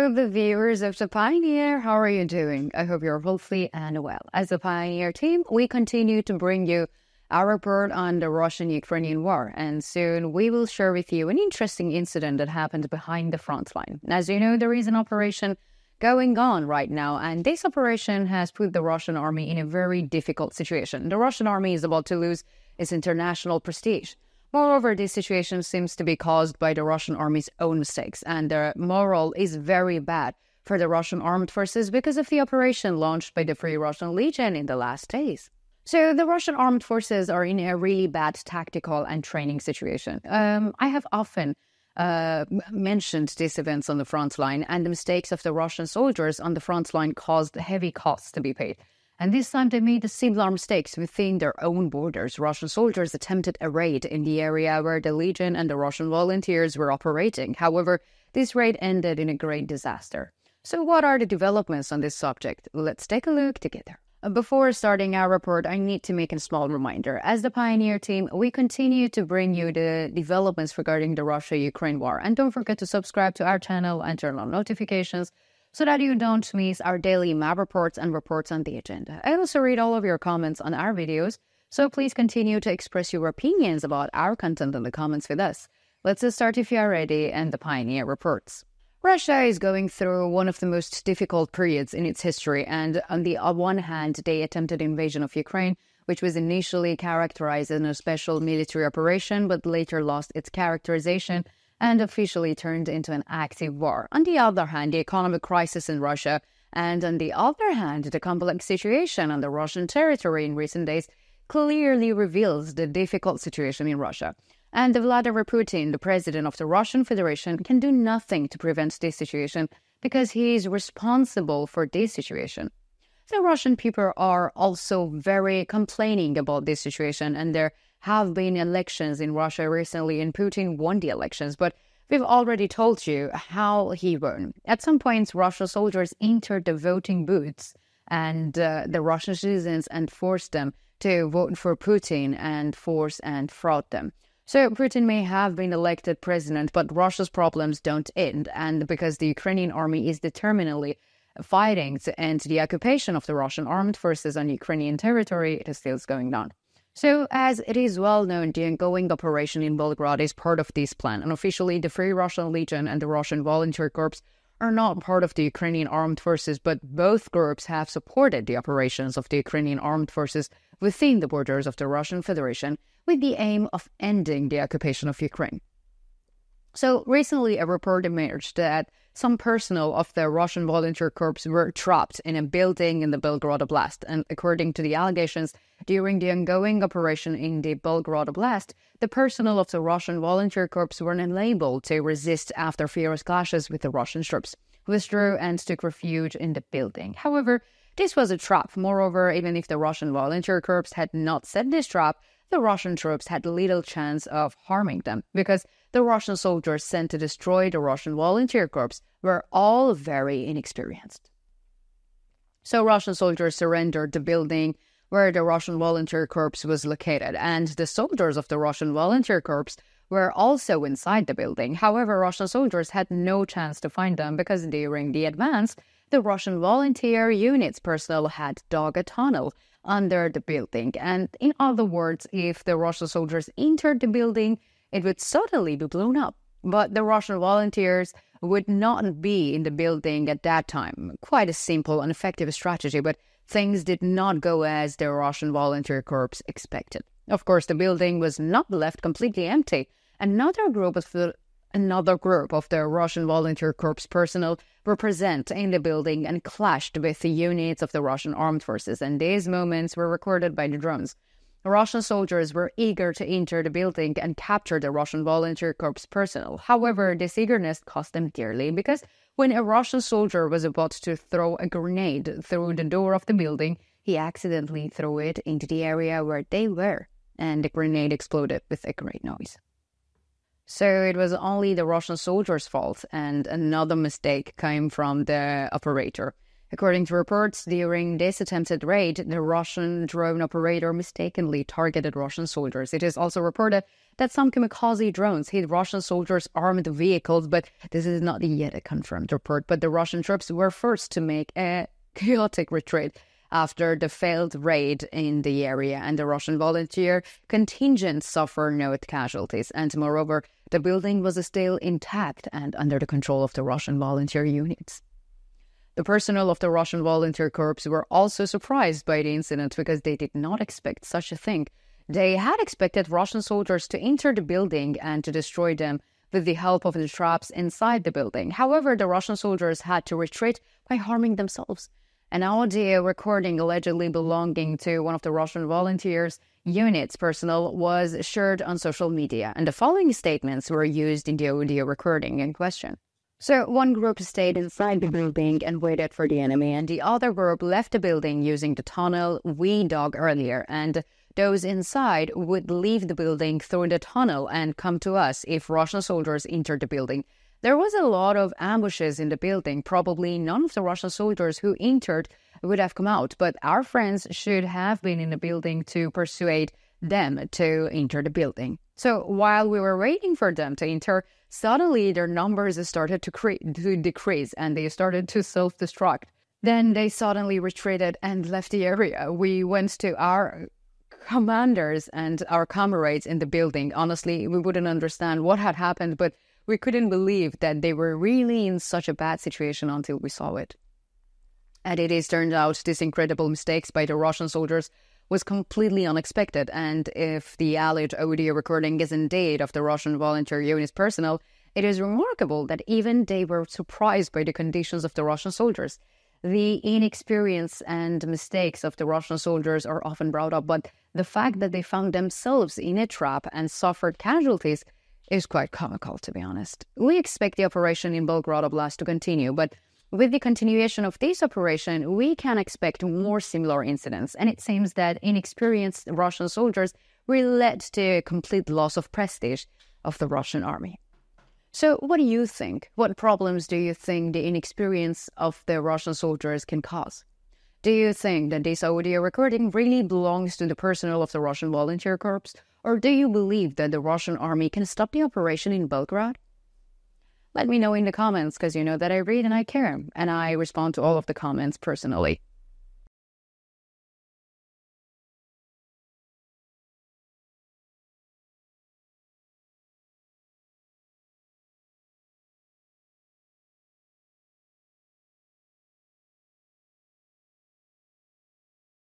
Hello, the viewers of the Pioneer. How are you doing? I hope you're healthy and well. As a Pioneer team, we continue to bring you our report on the Russian Ukrainian war, and soon we will share with you an interesting incident that happened behind the front line. As you know, there is an operation going on right now, and this operation has put the Russian army in a very difficult situation. The Russian army is about to lose its international prestige. Moreover, this situation seems to be caused by the Russian army's own mistakes, and the morale is very bad for the Russian armed forces because of the operation launched by the Free Russian Legion in the last days. So, the Russian armed forces are in a really bad tactical and training situation. Um, I have often uh, mentioned these events on the front line, and the mistakes of the Russian soldiers on the front line caused heavy costs to be paid. And this time they made similar mistakes within their own borders. Russian soldiers attempted a raid in the area where the Legion and the Russian volunteers were operating. However, this raid ended in a great disaster. So, what are the developments on this subject? Let's take a look together. Before starting our report, I need to make a small reminder. As the Pioneer team, we continue to bring you the developments regarding the Russia Ukraine war. And don't forget to subscribe to our channel and turn on notifications so that you don't miss our daily map reports and reports on the agenda. I also read all of your comments on our videos, so please continue to express your opinions about our content in the comments with us. Let's start if you are ready and the Pioneer reports. Russia is going through one of the most difficult periods in its history, and on the uh, one hand, they attempted invasion of Ukraine, which was initially characterized as a special military operation, but later lost its characterization and officially turned into an active war. On the other hand, the economic crisis in Russia, and on the other hand, the complex situation on the Russian territory in recent days clearly reveals the difficult situation in Russia. And Vladimir Putin, the president of the Russian Federation, can do nothing to prevent this situation because he is responsible for this situation. The Russian people are also very complaining about this situation and they're have been elections in Russia recently, and Putin won the elections, but we've already told you how he won. At some points, Russian soldiers entered the voting booths and uh, the Russian citizens and forced them to vote for Putin and force and fraud them. So Putin may have been elected president, but Russia's problems don't end. And because the Ukrainian army is determinedly fighting to end the occupation of the Russian armed forces on Ukrainian territory, it is still going on. So, as it is well known, the ongoing operation in Belgorod is part of this plan, and officially the Free Russian Legion and the Russian Volunteer Corps are not part of the Ukrainian armed forces, but both groups have supported the operations of the Ukrainian armed forces within the borders of the Russian Federation with the aim of ending the occupation of Ukraine. So recently, a report emerged that some personnel of the Russian Volunteer Corps were trapped in a building in the Belgorod Oblast. And according to the allegations, during the ongoing operation in the Belgorod Oblast, the personnel of the Russian Volunteer Corps were unable to resist after fierce clashes with the Russian troops, withdrew and took refuge in the building. However, this was a trap. Moreover, even if the Russian Volunteer Corps had not set this trap, the Russian troops had little chance of harming them because the Russian soldiers sent to destroy the Russian volunteer corps were all very inexperienced. So Russian soldiers surrendered the building where the Russian volunteer corps was located, and the soldiers of the Russian volunteer corps were also inside the building. However, Russian soldiers had no chance to find them because during the advance, the Russian volunteer unit's personnel had dug a tunnel under the building. And in other words, if the Russian soldiers entered the building, it would suddenly be blown up. But the Russian volunteers would not be in the building at that time. Quite a simple and effective strategy, but things did not go as the Russian volunteer corps expected. Of course, the building was not left completely empty. Another group of another group of the Russian volunteer corps personnel were present in the building and clashed with the units of the Russian armed forces, and these moments were recorded by the drones. Russian soldiers were eager to enter the building and capture the Russian Volunteer Corps personnel. However, this eagerness cost them dearly because when a Russian soldier was about to throw a grenade through the door of the building, he accidentally threw it into the area where they were, and the grenade exploded with a great noise. So it was only the Russian soldier's fault, and another mistake came from the operator. According to reports, during this attempted raid, the Russian drone operator mistakenly targeted Russian soldiers. It is also reported that some kamikaze drones hit Russian soldiers' armed vehicles, but this is not yet a confirmed report. But the Russian troops were forced to make a chaotic retreat after the failed raid in the area, and the Russian volunteer contingent suffered no casualties. And moreover, the building was still intact and under the control of the Russian volunteer units. The personnel of the Russian Volunteer Corps were also surprised by the incident because they did not expect such a thing. They had expected Russian soldiers to enter the building and to destroy them with the help of the traps inside the building. However, the Russian soldiers had to retreat by harming themselves. An audio recording allegedly belonging to one of the Russian volunteers units personnel was shared on social media, and the following statements were used in the audio recording in question. So one group stayed inside the building and waited for the enemy, and the other group left the building using the tunnel we dug earlier. And those inside would leave the building through the tunnel and come to us if Russian soldiers entered the building. There was a lot of ambushes in the building. Probably none of the Russian soldiers who entered would have come out, but our friends should have been in the building to persuade them to enter the building. So while we were waiting for them to enter, suddenly their numbers started to, cre- to decrease and they started to self destruct. Then they suddenly retreated and left the area. We went to our commanders and our comrades in the building. Honestly, we wouldn't understand what had happened, but we couldn't believe that they were really in such a bad situation until we saw it. And it is turned out these incredible mistakes by the Russian soldiers was completely unexpected. And if the alleged audio recording is indeed of the Russian volunteer unit's personnel, it is remarkable that even they were surprised by the conditions of the Russian soldiers. The inexperience and mistakes of the Russian soldiers are often brought up, but the fact that they found themselves in a trap and suffered casualties is quite comical, to be honest. We expect the operation in Belgorod Oblast to continue, but with the continuation of this operation, we can expect more similar incidents, and it seems that inexperienced Russian soldiers will lead to a complete loss of prestige of the Russian army. So, what do you think? What problems do you think the inexperience of the Russian soldiers can cause? Do you think that this audio recording really belongs to the personnel of the Russian Volunteer Corps? Or do you believe that the Russian army can stop the operation in Belgorod? Let me know in the comments because you know that I read and I care, and I respond to all of the comments personally.